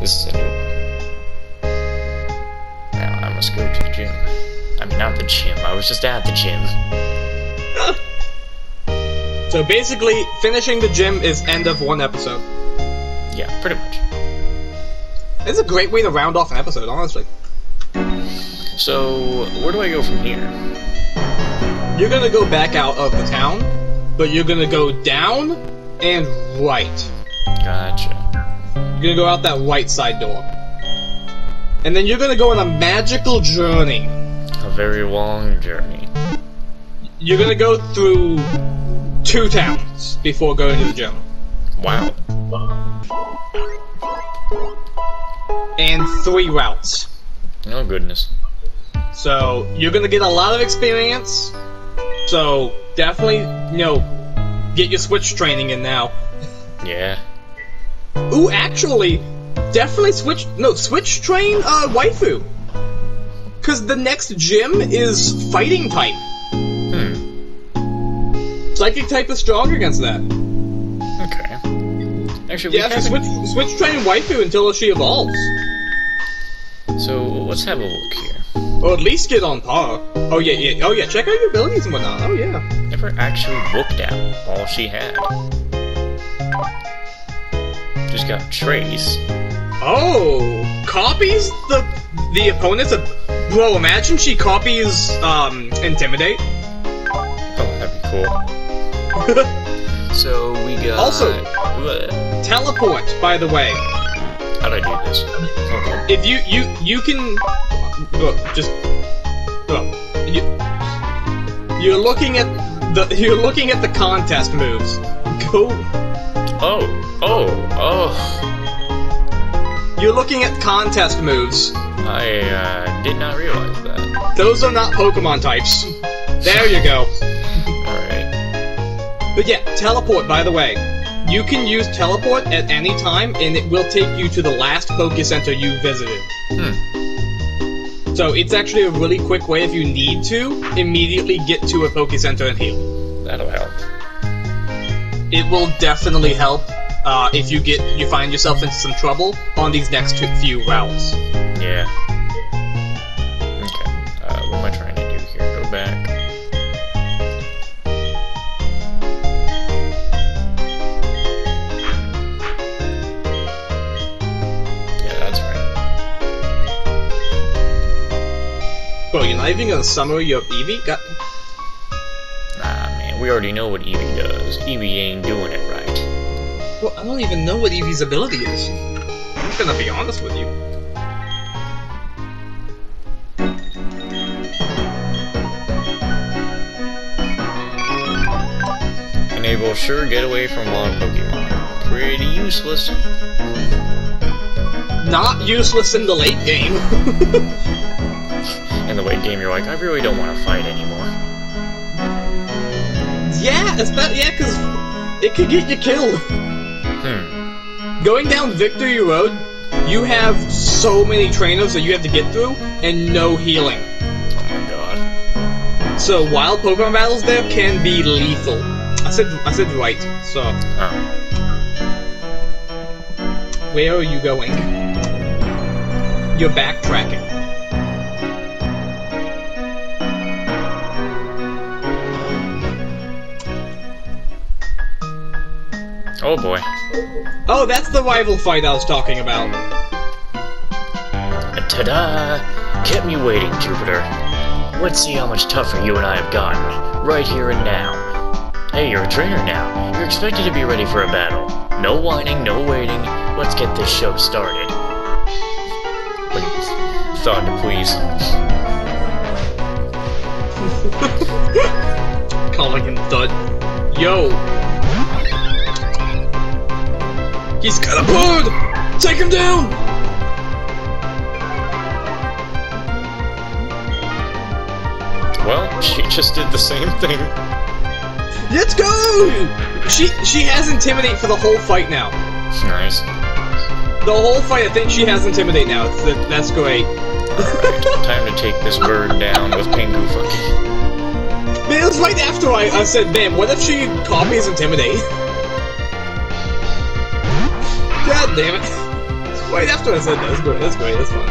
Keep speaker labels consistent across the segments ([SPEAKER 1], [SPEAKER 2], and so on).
[SPEAKER 1] This is a new one. Now I must go to the gym. I mean, not the gym. I was just at the gym.
[SPEAKER 2] So basically, finishing the gym is end of one episode.
[SPEAKER 1] Yeah, pretty much.
[SPEAKER 2] It's a great way to round off an episode, honestly.
[SPEAKER 1] So, where do I go from here?
[SPEAKER 2] You're gonna go back out of the town, but you're gonna go down and right.
[SPEAKER 1] Gotcha.
[SPEAKER 2] You're gonna go out that right side door. And then you're gonna go on a magical journey.
[SPEAKER 1] A very long journey.
[SPEAKER 2] You're gonna go through two towns before going to the gym.
[SPEAKER 1] Wow.
[SPEAKER 2] And three routes.
[SPEAKER 1] Oh goodness.
[SPEAKER 2] So you're gonna get a lot of experience. So definitely, you know, get your switch training in now.
[SPEAKER 1] Yeah.
[SPEAKER 2] Ooh, actually, definitely switch. No, switch train uh, waifu. Cause the next gym is fighting type.
[SPEAKER 1] Hmm.
[SPEAKER 2] Psychic type is strong against that.
[SPEAKER 1] Okay. Actually,
[SPEAKER 2] Yeah,
[SPEAKER 1] haven't...
[SPEAKER 2] switch switch train waifu until she evolves,
[SPEAKER 1] So, let's have a look here.
[SPEAKER 2] or at least get on par. Oh yeah, yeah. Oh yeah. Check out your abilities and whatnot. Oh yeah.
[SPEAKER 1] Never actually looked at all she had. Just got Trace.
[SPEAKER 2] Oh, copies the the opponents of. Bro, imagine she copies um intimidate.
[SPEAKER 1] Oh, that'd be cool. So, we got...
[SPEAKER 2] Also-. Teleport, by the way.
[SPEAKER 1] How'd I do this?
[SPEAKER 2] If you you you can look just look you you're looking at the you're looking at the contest moves. Go.
[SPEAKER 1] Oh, oh, oh.
[SPEAKER 2] You're looking at contest moves.
[SPEAKER 1] I uh, did not realize that.
[SPEAKER 2] Those are not Pokemon types. There you go.
[SPEAKER 1] Alright.
[SPEAKER 2] But yeah, teleport. By the way, you can use teleport at any time, and it will take you to the last Poké Center you visited.
[SPEAKER 1] Hmm.
[SPEAKER 2] So it's actually a really quick way if you need to immediately get to a Poké Center and heal.
[SPEAKER 1] That'll help.
[SPEAKER 2] It will definitely help uh, if you get you find yourself into some trouble on these next two, few routes.
[SPEAKER 1] Yeah. Okay. Uh, what am I trying to do here? Go back. Yeah, that's right.
[SPEAKER 2] Bro, you're not even gonna summon your Eevee? Got
[SPEAKER 1] Nah, man, we already know what Eevee does. Eevee ain't doing it.
[SPEAKER 2] Well, I don't even know what Eevee's ability is. I'm gonna be honest with you.
[SPEAKER 1] Enable sure get away from wild Pokemon. Pretty useless.
[SPEAKER 2] Not useless in the late game.
[SPEAKER 1] In the late game, you're like, I really don't want to fight anymore.
[SPEAKER 2] yeah, it's that yeah, cause it could get you killed.
[SPEAKER 1] Hmm.
[SPEAKER 2] Going down Victory Road, you have so many trainers that you have to get through, and no healing.
[SPEAKER 1] Oh my god.
[SPEAKER 2] So wild Pokemon battles there can be lethal. I said I said right. So
[SPEAKER 1] Oh.
[SPEAKER 2] where are you going? You're backtracking.
[SPEAKER 1] Oh boy.
[SPEAKER 2] Oh, that's the rival fight I was talking about.
[SPEAKER 1] Ta-da! Kept me waiting, Jupiter. Let's see how much tougher you and I have gotten, right here and now. Hey, you're a trainer now. You're expected to be ready for a battle. No whining, no waiting. Let's get this show started. Please. Thought to please.
[SPEAKER 2] Calling him Thud. Yo! He's got a bird! Take him down!
[SPEAKER 1] Well, she just did the same thing.
[SPEAKER 2] Let's go! She she has intimidate for the whole fight now.
[SPEAKER 1] Nice.
[SPEAKER 2] The whole fight, I think she has intimidate now. It's the, that's great.
[SPEAKER 1] Alright, time to take this bird down with Pingu Funky.
[SPEAKER 2] Man, it was right after I, I said, man, what if she copies intimidate? God damn it. Wait, after I said that, that's great, that's great, that's fine.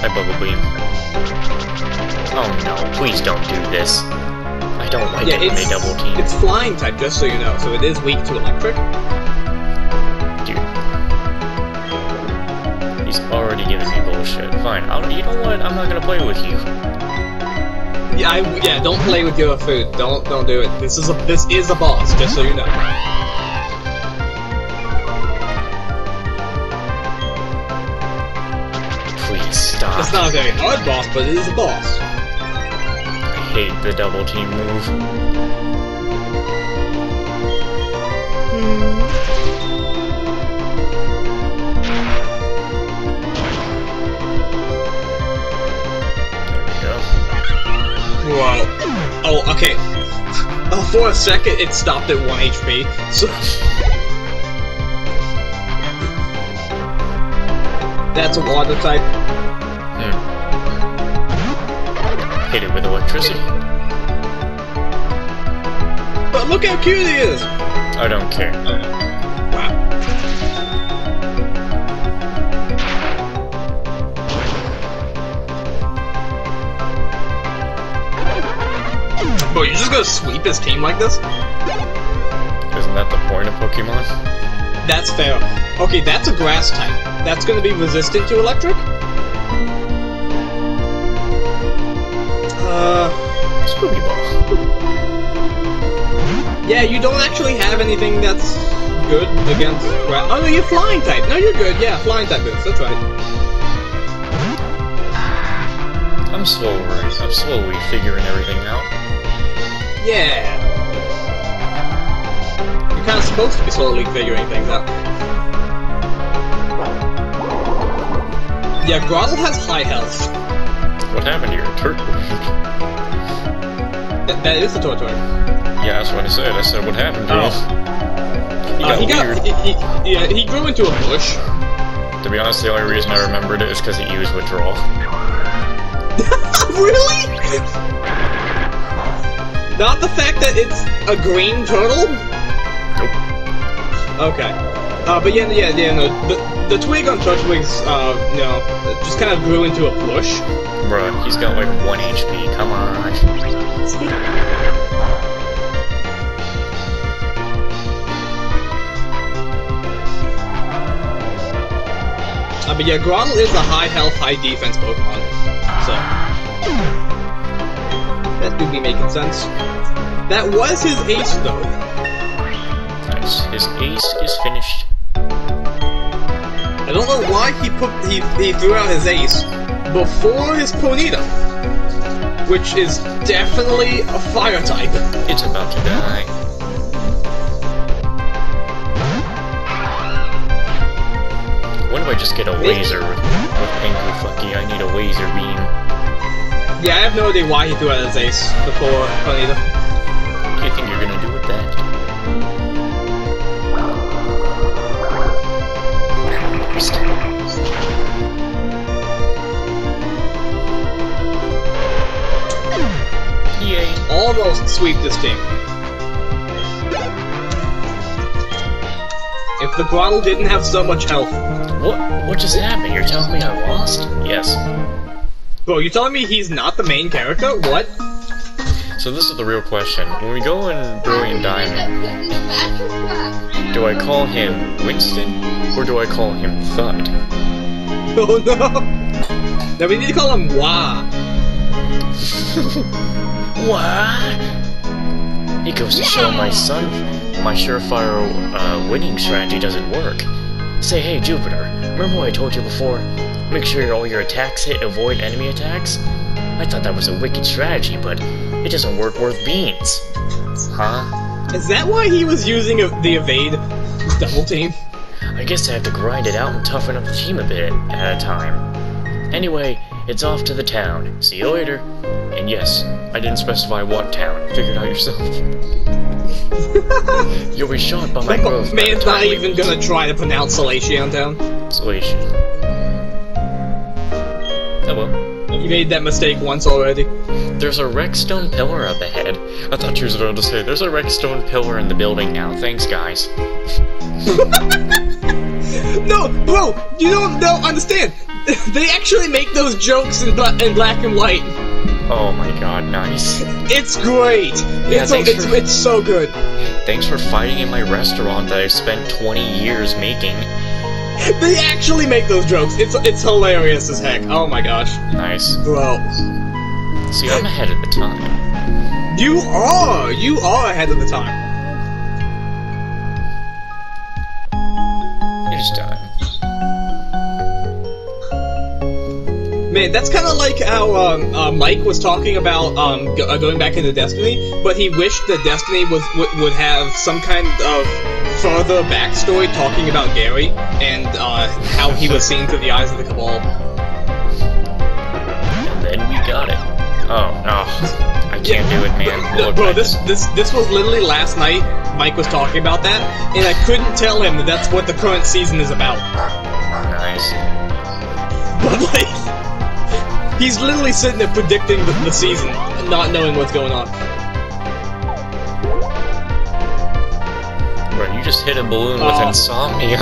[SPEAKER 1] Hi, Bubble Beam. Oh no, please don't do this. I don't like
[SPEAKER 2] Yeah,
[SPEAKER 1] it when
[SPEAKER 2] it's,
[SPEAKER 1] they double team.
[SPEAKER 2] it's flying type, just so you know, so it is weak to electric.
[SPEAKER 1] Dude. He's already giving me bullshit. Fine, I'll, you know what? I'm not gonna play with you.
[SPEAKER 2] Yeah, I, yeah, don't play with your food. Don't don't do it. This is a this is a boss, just so you know.
[SPEAKER 1] Please stop.
[SPEAKER 2] It's not a very hard boss, but it is a boss.
[SPEAKER 1] I hate the double team move. There
[SPEAKER 2] Whoa. Oh, okay. Oh, for a second, it stopped at 1 HP. So. That's a water type.
[SPEAKER 1] Hmm. Hit it with electricity.
[SPEAKER 2] But look how cute he is!
[SPEAKER 1] I don't care.
[SPEAKER 2] Bro, you're just gonna sweep his team like this?
[SPEAKER 1] Isn't that the point of Pokemon?
[SPEAKER 2] That's fair. Okay, that's a grass type. That's gonna be resistant to electric? Uh,
[SPEAKER 1] Spooky Ball.
[SPEAKER 2] yeah, you don't actually have anything that's good against grass. Oh no, you're flying type. No, you're good. Yeah, flying type boost. That's right.
[SPEAKER 1] I'm slowly, I'm slowly figuring everything out.
[SPEAKER 2] Yeah. You're kind of supposed to be slowly figuring things out. Yeah, Grotle has high health.
[SPEAKER 1] What happened to your turtle?
[SPEAKER 2] Th- that is a Tortoise.
[SPEAKER 1] yeah, that's what I said. I said, what happened to
[SPEAKER 2] Oh.
[SPEAKER 1] him? He
[SPEAKER 2] Uh,
[SPEAKER 1] got
[SPEAKER 2] he
[SPEAKER 1] weird.
[SPEAKER 2] got, he, he, yeah, he grew into a bush.
[SPEAKER 1] To be honest, the only reason I remembered it is because it used withdrawal.
[SPEAKER 2] really? Not the fact that it's a green turtle?
[SPEAKER 1] Nope.
[SPEAKER 2] Okay. Uh, but yeah, yeah, yeah, no, the, the twig on Turtwig's, uh, no, it just kind of grew into a bush.
[SPEAKER 1] Bruh, he's got like 1 HP. Come on.
[SPEAKER 2] Uh, but yeah, Grotle is a high health, high defense Pokemon. So. That do be making sense. That was his ace, though.
[SPEAKER 1] Nice. His ace is finished.
[SPEAKER 2] I don't know why he put he, he threw out his ace before his Ponyta, which is definitely a fire type.
[SPEAKER 1] It's about to die. When do I just get a laser with, with Pinky Fucky? I need a laser beam.
[SPEAKER 2] Yeah, I have no idea why he threw out his ace before Ponyta.
[SPEAKER 1] What do you think you're gonna do with that? Yay.
[SPEAKER 2] Almost sweep this team. If the Grotle didn't have so much health.
[SPEAKER 1] What? What just happened? You're telling me I lost? Yes.
[SPEAKER 2] Bro, you telling me he's not the main character? What?
[SPEAKER 1] So this is the real question. When we go in Brilliant Diamond, do I call him Winston or do I call him Thud?
[SPEAKER 2] Oh no! Now we need to call him Wah.
[SPEAKER 1] What? It goes to show my son, my surefire uh, winning strategy doesn't work. Say, hey Jupiter, remember what I told you before? Make sure all your attacks hit avoid enemy attacks? I thought that was a wicked strategy, but it doesn't work worth beans. Huh?
[SPEAKER 2] Is that why he was using a, the evade double team?
[SPEAKER 1] I guess I have to grind it out and toughen up the team a bit at a time. Anyway, it's off to the town. See you later. And yes, I didn't specify what town. Figure it out yourself. You'll be shot by my growth.
[SPEAKER 2] Man's not even gonna try to pronounce Solaceon Town.
[SPEAKER 1] Salation.
[SPEAKER 2] He made that mistake once already.
[SPEAKER 1] There's a Rexstone pillar up ahead. I thought you was about to say, there's a redstone pillar in the building now. Thanks, guys.
[SPEAKER 2] No, bro, you don't, don't understand. They actually make those jokes in, bla in black and white.
[SPEAKER 1] Oh my god, nice.
[SPEAKER 2] It's great.
[SPEAKER 1] Yeah,
[SPEAKER 2] it's, so, it's,
[SPEAKER 1] for-
[SPEAKER 2] it's so good.
[SPEAKER 1] Thanks for fighting in my restaurant that I spent 20 years making.
[SPEAKER 2] They actually make those jokes. It's it's hilarious as heck. Oh my gosh,
[SPEAKER 1] Nice.
[SPEAKER 2] bro.
[SPEAKER 1] See, I'm ahead of the time.
[SPEAKER 2] You are you are ahead of the time.
[SPEAKER 1] Is time.
[SPEAKER 2] Man, that's kind of like how um, uh, Mike was talking about um, go- uh, going back into Destiny, but he wished that Destiny was would, would have some kind of further backstory talking about Gary and uh, how he was seen through the eyes of the Cabal.
[SPEAKER 1] And then we got it. Oh, no. I can't do it, man.
[SPEAKER 2] No, bro, this this this was literally last night. Mike was talking about that, and I couldn't tell him that that's what the current season is about.
[SPEAKER 1] Nice.
[SPEAKER 2] But like, he's literally sitting there predicting the, the season, not knowing what's going on.
[SPEAKER 1] Just hit a balloon with
[SPEAKER 2] Oh.
[SPEAKER 1] insomnia.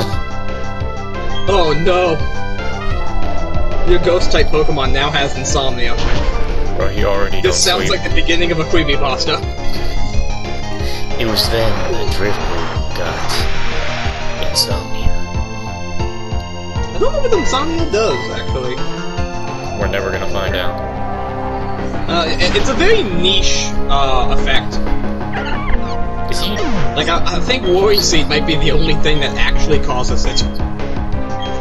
[SPEAKER 2] Oh no! Your ghost type Pokemon now has insomnia.
[SPEAKER 1] Bro, he already
[SPEAKER 2] This sounds
[SPEAKER 1] sleep.
[SPEAKER 2] like the beginning of a creepypasta.
[SPEAKER 1] It was then that Driftwood got insomnia.
[SPEAKER 2] I don't know what insomnia does, actually.
[SPEAKER 1] We're never gonna find out.
[SPEAKER 2] Uh, it's a very niche uh, effect. Like, I, I think Worry Seed might be the only thing that actually causes it.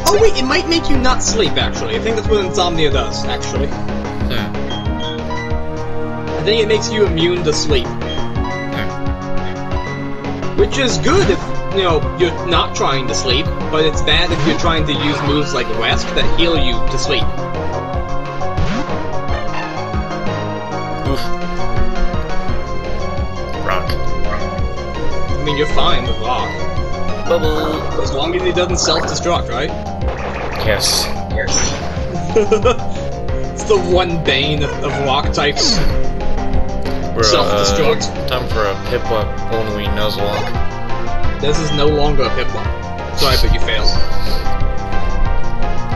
[SPEAKER 2] Oh wait, it might make you not sleep, actually. I think that's what insomnia does, actually.
[SPEAKER 1] Hmm.
[SPEAKER 2] I think it makes you immune to sleep. Which is good if, you know, you're not trying to sleep, but it's bad if you're trying to use moves like Rest that heal you to sleep. Mean, you're fine with Rock.
[SPEAKER 1] Bubble.
[SPEAKER 2] As long as it doesn't self-destruct, right?
[SPEAKER 1] Yes.
[SPEAKER 2] it's the one bane of, of Rock types.
[SPEAKER 1] We're,
[SPEAKER 2] Self-destruct.
[SPEAKER 1] Uh, time for a Piplup only Nuzlocke.
[SPEAKER 2] This is no longer a Piplup. Sorry, but you failed.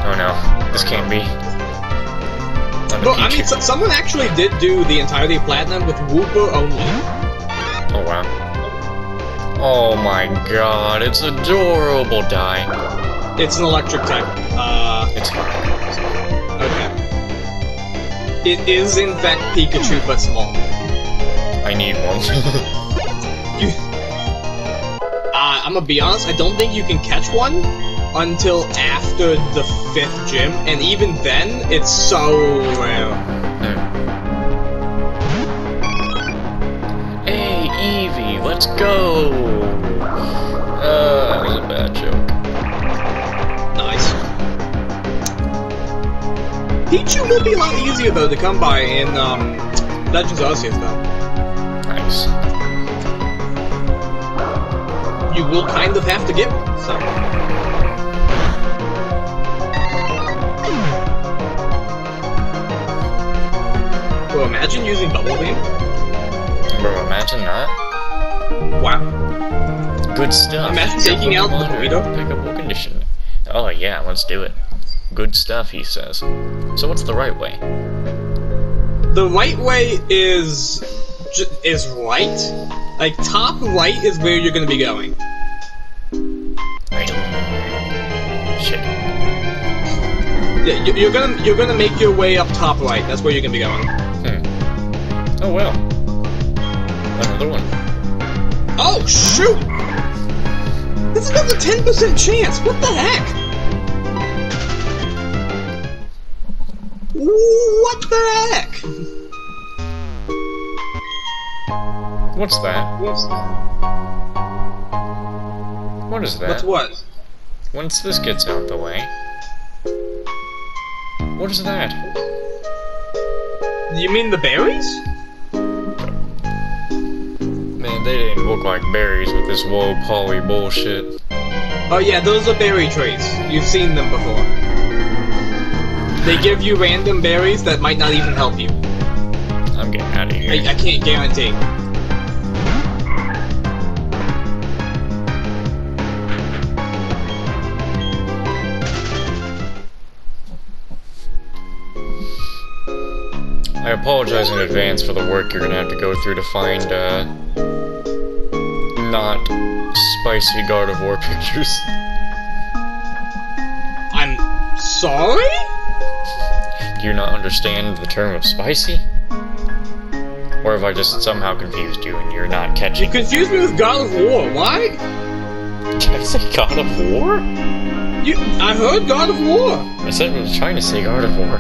[SPEAKER 1] Oh no, this can't be. On
[SPEAKER 2] Well, I mean, so, someone actually did do the entirety of Platinum with Wooper only.
[SPEAKER 1] Oh wow. Oh my god, it's adorable, Die.
[SPEAKER 2] It's an electric type. Uh,
[SPEAKER 1] It's fine.
[SPEAKER 2] okay. It is, in fact, Pikachu, but small.
[SPEAKER 1] I need one.
[SPEAKER 2] You, uh, I'm gonna be honest, I don't think you can catch one until after the fifth gym, and even then, it's so rare.
[SPEAKER 1] hey, Eevee, let's go! A bad joke.
[SPEAKER 2] Nice. Pichu will be a lot easier, though, to come by in, um, Legends Arceus, though.
[SPEAKER 1] Nice.
[SPEAKER 2] You will kind of have to get one, so. Bro, imagine using Bubble Beam.
[SPEAKER 1] Bro, imagine that.
[SPEAKER 2] Wow.
[SPEAKER 1] Good stuff.
[SPEAKER 2] Imagine taking out the burrito.
[SPEAKER 1] Pick up. Oh yeah, let's do it. Good stuff, he says. So what's the right way?
[SPEAKER 2] The right way is is right. Like top right is where you're gonna be going.
[SPEAKER 1] Right. Shit.
[SPEAKER 2] Yeah, you- you're gonna you're gonna make your way up top right. That's where you're gonna be going.
[SPEAKER 1] Hmm. Oh well. Another one.
[SPEAKER 2] Oh shoot! That's another ten percent chance. What the heck? What the heck?
[SPEAKER 1] What's that?
[SPEAKER 2] What's
[SPEAKER 1] What is that?
[SPEAKER 2] what's what?
[SPEAKER 1] Once this gets out the way. What is that?
[SPEAKER 2] You mean the berries?
[SPEAKER 1] Look like berries with this woe poly bullshit.
[SPEAKER 2] Oh yeah, those are berry trees. You've seen them before. They give you random berries that might not even help you.
[SPEAKER 1] I'm getting out of here.
[SPEAKER 2] I, I can't guarantee.
[SPEAKER 1] I apologize in advance for the work you're gonna have to go through to find, uh, not spicy God of War pictures.
[SPEAKER 2] I'm sorry?
[SPEAKER 1] Do you not understand the term of spicy? Or have I just somehow confused you and you're not
[SPEAKER 2] You
[SPEAKER 1] catching?
[SPEAKER 2] confused me with God of War. Why?
[SPEAKER 1] Did I say God of War?
[SPEAKER 2] You, I heard God of War.
[SPEAKER 1] I said I was trying to say God of War.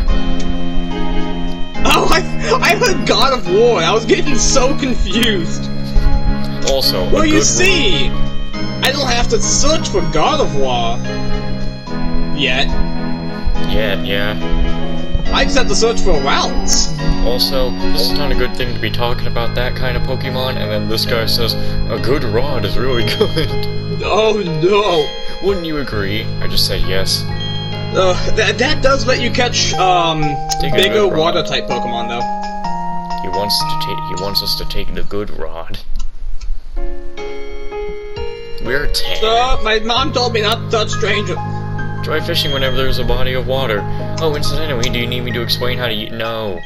[SPEAKER 2] Oh, I, I heard God of War. I was getting so confused.
[SPEAKER 1] Also,
[SPEAKER 2] Well, you see, I don't have to search for God of War yet.
[SPEAKER 1] Yeah, yeah.
[SPEAKER 2] I just have to search for routes.
[SPEAKER 1] Also, this is not a good thing to be talking about that kind of Pokemon, and then this guy says, a good rod is really good.
[SPEAKER 2] Oh no.
[SPEAKER 1] Wouldn't you agree? I just said yes.
[SPEAKER 2] Uh, that, that does let you catch um
[SPEAKER 1] Take
[SPEAKER 2] bigger water type Pokemon though.
[SPEAKER 1] He wants to take. He wants us to take the good rod. We're ten.
[SPEAKER 2] Uh, my mom told me not to touch strangers.
[SPEAKER 1] Try fishing whenever there's a body of water. Oh, incidentally, do you need me to explain how to use? No.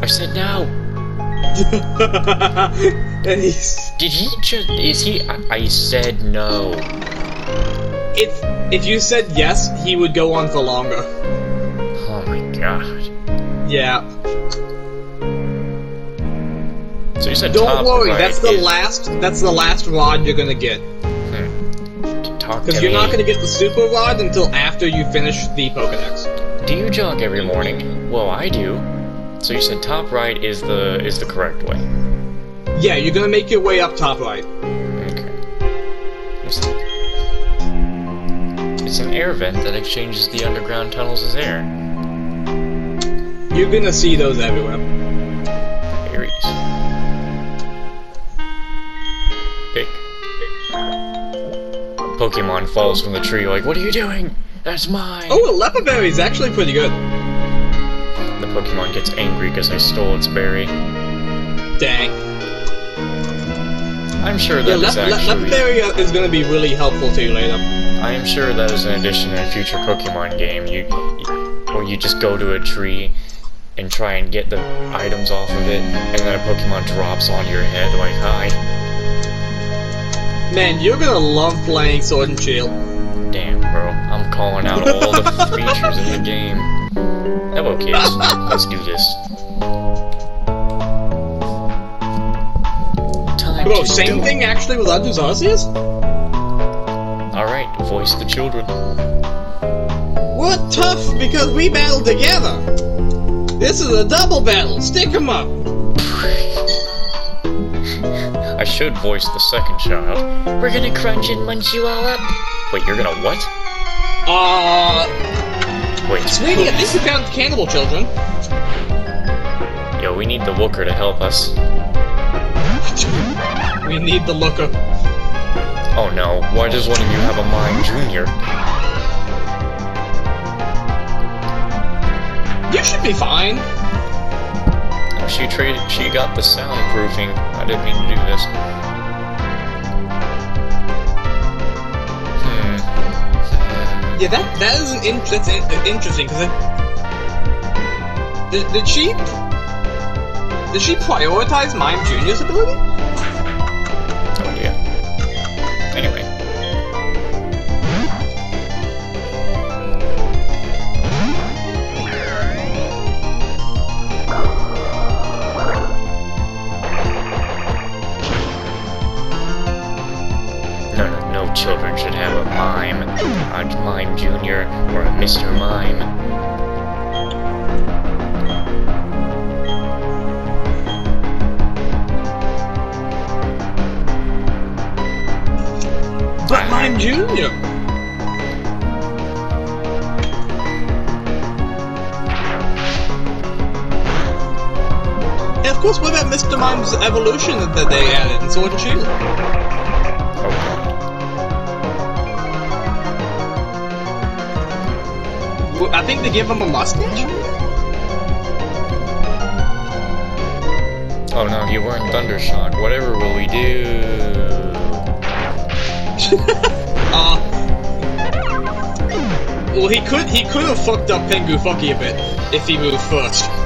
[SPEAKER 1] I said no.
[SPEAKER 2] and he's
[SPEAKER 1] Did he just? Is he? I, I said no.
[SPEAKER 2] if if you said yes, he would go on for longer.
[SPEAKER 1] Oh my god.
[SPEAKER 2] Yeah.
[SPEAKER 1] So you said
[SPEAKER 2] Don't
[SPEAKER 1] top
[SPEAKER 2] worry,
[SPEAKER 1] right
[SPEAKER 2] that's the
[SPEAKER 1] is-
[SPEAKER 2] last that's the last rod you're gonna get.
[SPEAKER 1] Talk
[SPEAKER 2] Because you're
[SPEAKER 1] me.
[SPEAKER 2] not gonna get the super rod until after you finish the Pokedex.
[SPEAKER 1] Do you jog every morning? Well, I do. So you said top right is the is the correct way.
[SPEAKER 2] Yeah, you're gonna make your way up top right.
[SPEAKER 1] Okay. It's an air vent that exchanges the underground tunnels as air.
[SPEAKER 2] You're gonna see those everywhere.
[SPEAKER 1] Aries. Pokemon falls from the tree like, what are you doing? That's mine!
[SPEAKER 2] Oh, a Leppa berry is actually pretty good.
[SPEAKER 1] The Pokemon gets angry because I stole its berry.
[SPEAKER 2] Dang.
[SPEAKER 1] I'm sure
[SPEAKER 2] Yeah,
[SPEAKER 1] that is
[SPEAKER 2] lep- le-
[SPEAKER 1] actually...
[SPEAKER 2] berry is gonna be really helpful to you later.
[SPEAKER 1] I am sure that is an addition in a future Pokemon game. You, you, or you just go to a tree and try and get the items off of it, and then a Pokemon drops on your head like, "Hi."
[SPEAKER 2] Man, you're gonna love playing Sword and Shield.
[SPEAKER 1] Damn, bro, I'm calling out all the features in the game. Hello, kids. Let's do this. Time
[SPEAKER 2] Bro, same thing
[SPEAKER 1] it.
[SPEAKER 2] actually with Legends Arceus?
[SPEAKER 1] All right, voice the children.
[SPEAKER 2] We're tough because we battle together. This is a double battle. Stick 'em up.
[SPEAKER 1] Should voice the second child. We're gonna crunch and munch you all up. Wait, you're gonna what?
[SPEAKER 2] Uh,
[SPEAKER 1] Wait,
[SPEAKER 2] sweetie, I think you found the cannibal children.
[SPEAKER 1] Yo, we need the Wooker to help us.
[SPEAKER 2] We need the looker.
[SPEAKER 1] Oh no, why does one of you have a mind, Junior?
[SPEAKER 2] You should be fine.
[SPEAKER 1] She traded. She got the soundproofing. I didn't mean to do this. Hmm.
[SPEAKER 2] Yeah, that that is an that's in- interesting because did, did she did she prioritize Mime Junior's ability?
[SPEAKER 1] A mime junior, or a Mr. Mime.
[SPEAKER 2] But Mime Junior. And of course, what about Mr. Mime's evolution that they added in Sword and Shield?
[SPEAKER 1] Oh
[SPEAKER 2] I think they gave him a mustache.
[SPEAKER 1] Oh no, you weren't Thundershock. Whatever will we do?
[SPEAKER 2] uh, well, he could he could have fucked up Pengu Fucky a bit if he moved first.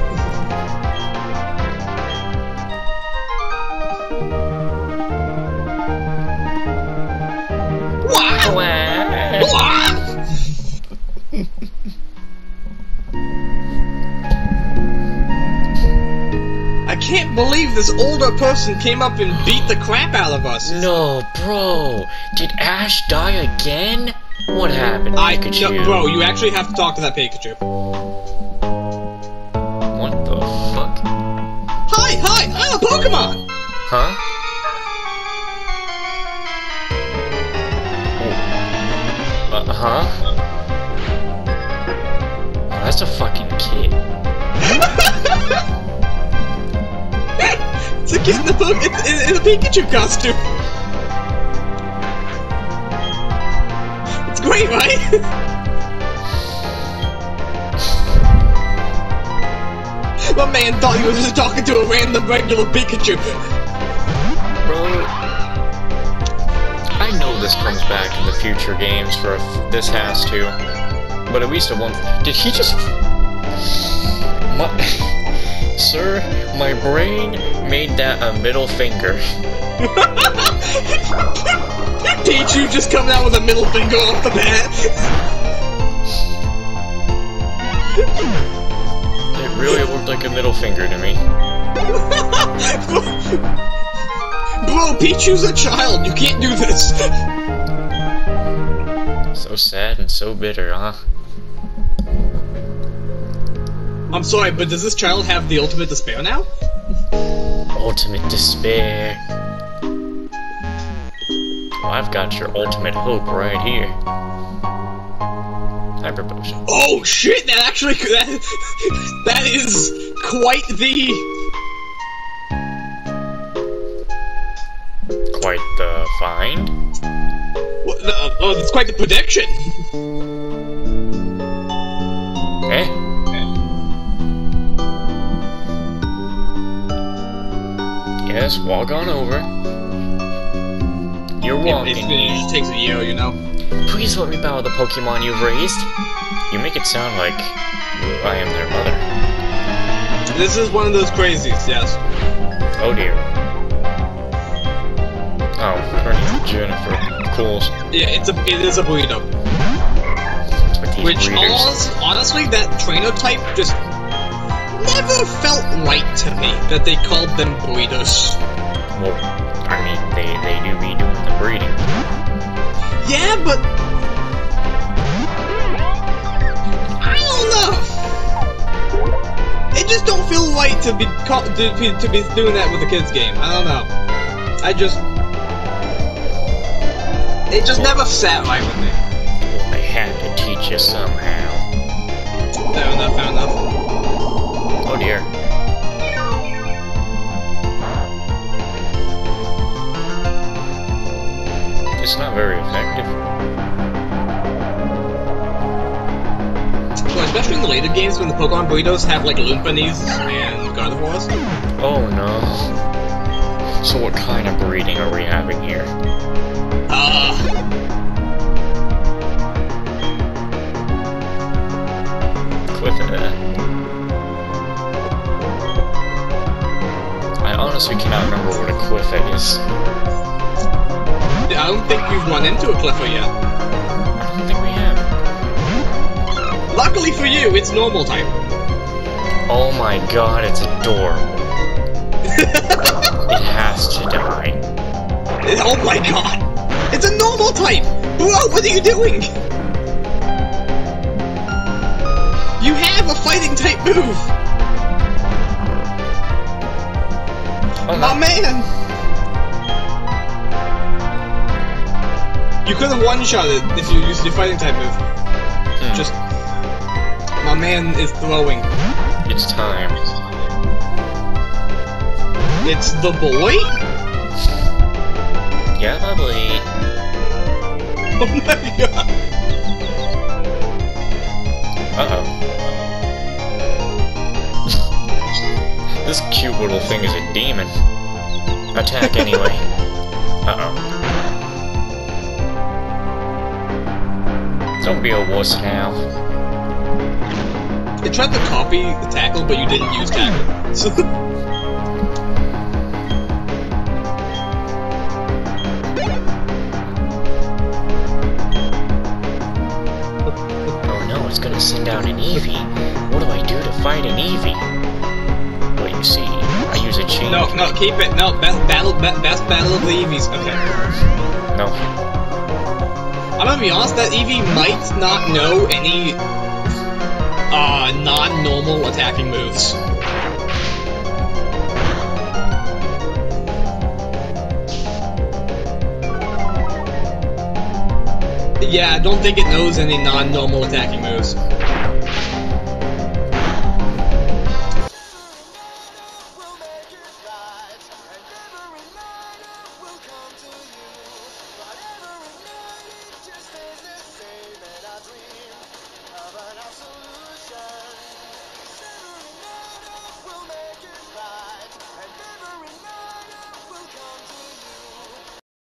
[SPEAKER 2] This older person came up and beat the crap out of us.
[SPEAKER 1] No, bro. Did Ash die again? What happened,
[SPEAKER 2] I
[SPEAKER 1] Pikachu?
[SPEAKER 2] no, bro, you actually have to talk to that Pikachu.
[SPEAKER 1] What the fuck?
[SPEAKER 2] Hi, hi, I'm a Pokemon.
[SPEAKER 1] Huh? Uh huh? Oh, that's a fucking kid.
[SPEAKER 2] It's a kid in the book in, in, in a Pikachu costume. It's great, right? My man thought he was just talking to a random regular Pikachu.
[SPEAKER 1] Bro, I know this comes back in the future games for if this has to, but at least at one. Did he just? My, sir, my brain made that a middle finger.
[SPEAKER 2] Pichu just coming out with a middle finger off the bat.
[SPEAKER 1] It really looked like a middle finger to me.
[SPEAKER 2] Bro, Pichu's a child. You can't do this.
[SPEAKER 1] So sad and so bitter, huh?
[SPEAKER 2] I'm sorry, but does this child have the ultimate despair now?
[SPEAKER 1] Ultimate despair. Well, I've got your ultimate hope right here. Hyper potion.
[SPEAKER 2] Oh shit! That actually that that is quite the
[SPEAKER 1] Quite the find.
[SPEAKER 2] Well, uh, oh, it's quite the prediction.
[SPEAKER 1] Yes, walk on over. You're walking.
[SPEAKER 2] it, it just takes a year, you know.
[SPEAKER 1] Please let me bow the Pokemon you've raised. You make it sound like I am their mother.
[SPEAKER 2] This is one of those crazies, yes.
[SPEAKER 1] Oh dear. Oh, her Jennifer. Cool.
[SPEAKER 2] Yeah, it's a it is a burrito. Which honest, honestly, that trainer type just never felt right to me that they called them burritos.
[SPEAKER 1] Well, I mean, they, they do be doing the breeding.
[SPEAKER 2] Yeah, but I don't know. It just don't feel right to be call, to, be- to be doing that with a kids game. I don't know. I just it just never sat right with me.
[SPEAKER 1] Well, they had to teach you somehow.
[SPEAKER 2] Fair enough. Fair enough.
[SPEAKER 1] Dear. It's not very effective.
[SPEAKER 2] Well, especially in the later games when the Pokemon burritos have like Lumpanese and Gardevoirs.
[SPEAKER 1] Oh no. So what kind of breeding are we having here?
[SPEAKER 2] Uh, run into a Cliffer yet.
[SPEAKER 1] I don't think we have.
[SPEAKER 2] Luckily for you, it's normal type.
[SPEAKER 1] Oh my god, it's adorable. it has to die.
[SPEAKER 2] Oh my god! It's a normal type! Bro, what are you doing? You have a fighting type move!
[SPEAKER 1] Oh
[SPEAKER 2] My
[SPEAKER 1] no.
[SPEAKER 2] man! You could have one-shot it if you used your fighting type move.
[SPEAKER 1] Hmm.
[SPEAKER 2] Just... My man is throwing.
[SPEAKER 1] It's time.
[SPEAKER 2] It's the boy?
[SPEAKER 1] Yeah, lovely.
[SPEAKER 2] Oh my god!
[SPEAKER 1] Uh oh. This cute little thing is a demon. Attack anyway. Uh-oh. Don't be a wuss now.
[SPEAKER 2] I tried to copy the tackle, but you didn't use tackle. So
[SPEAKER 1] Oh no, it's gonna send out an Eevee. What do I do to fight an Eevee? Well, you see, I use a chain.
[SPEAKER 2] no, no, keep it. No, best battle, best battle of the Eevees. Okay.
[SPEAKER 1] No.
[SPEAKER 2] I'm gonna be honest. That Eevee might not know any uh, non-normal attacking moves. Yeah, I don't think it knows any non-normal attacking moves.